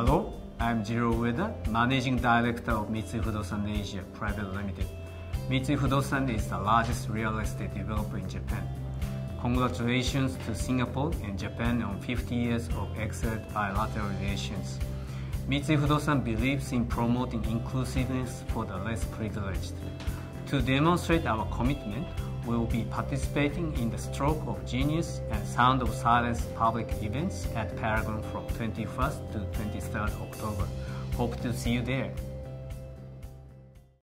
Hello, I'm Jiro Ueda, Managing Director of Mitsui Fudosan Asia Private Limited. Mitsui Fudosan is the largest real estate developer in Japan. Congratulations to Singapore and Japan on 50 years of excellent bilateral relations. Mitsui Fudosan believes in promoting inclusiveness for the less privileged. To demonstrate our commitment, will be participating in the Stroke of Genius and Sound of Silence public events at Paragon from 21st to 23rd October. Hope to see you there.